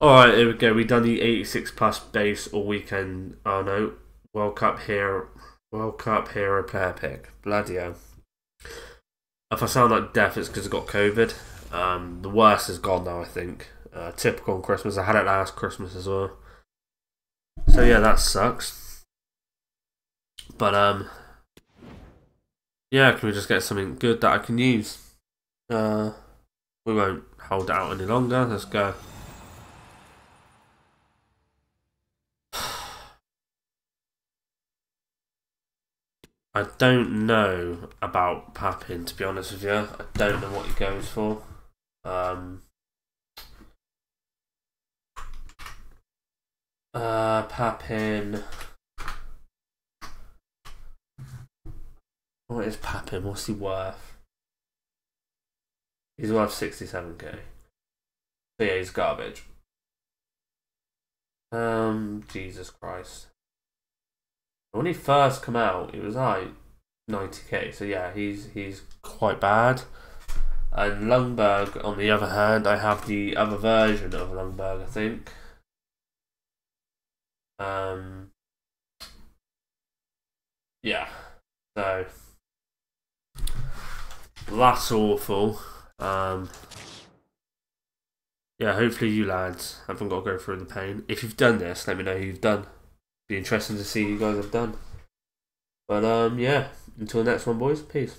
Alright, here we go. We've done the 86 plus base all weekend. Oh no. World Cup here. World Cup hero player pick. Bloody hell. If I sound like deaf, it's because I got COVID. Um, the worst is gone now, I think. Uh, typical on Christmas. I had it last Christmas as well. So yeah, that sucks. But um, yeah, can we just get something good that I can use? Uh, we won't hold out any longer. Let's go. I don't know about Papin, to be honest with you. I don't know what he goes for. Um, uh, Papin. What is Papin? What's he worth? He's worth 67k. So yeah, he's garbage. Um, Jesus Christ. When he first come out, it was like 90k. So yeah, he's he's quite bad. And Ljungberg, on the other hand, I have the other version of Ljungberg, I think. Um, yeah, so that's awful. Um, yeah, hopefully you lads haven't got to go through the pain. If you've done this, let me know who you've done. Be interesting to see you guys have done. But um, yeah, until the next one, boys. Peace.